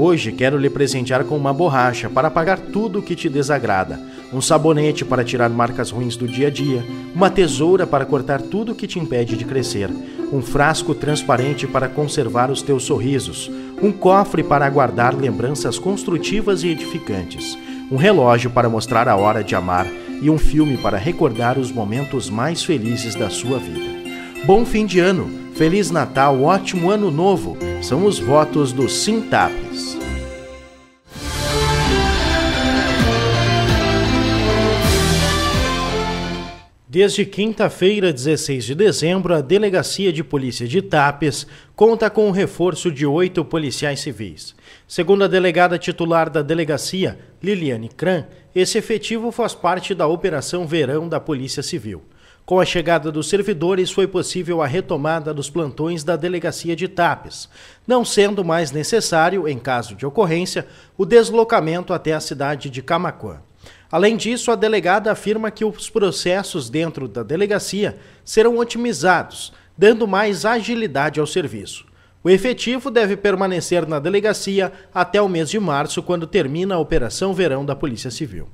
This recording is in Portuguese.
Hoje quero lhe presentear com uma borracha para apagar tudo o que te desagrada, um sabonete para tirar marcas ruins do dia a dia, uma tesoura para cortar tudo o que te impede de crescer, um frasco transparente para conservar os teus sorrisos, um cofre para guardar lembranças construtivas e edificantes, um relógio para mostrar a hora de amar. E um filme para recordar os momentos mais felizes da sua vida. Bom fim de ano, Feliz Natal, ótimo ano novo, são os votos do Sintapes. Desde quinta-feira, 16 de dezembro, a Delegacia de Polícia de Tapes conta com o reforço de oito policiais civis. Segundo a delegada titular da delegacia, Liliane Kran, esse efetivo faz parte da Operação Verão da Polícia Civil. Com a chegada dos servidores, foi possível a retomada dos plantões da Delegacia de Tapes, não sendo mais necessário, em caso de ocorrência, o deslocamento até a cidade de Camacuã. Além disso, a delegada afirma que os processos dentro da delegacia serão otimizados, dando mais agilidade ao serviço. O efetivo deve permanecer na delegacia até o mês de março, quando termina a Operação Verão da Polícia Civil.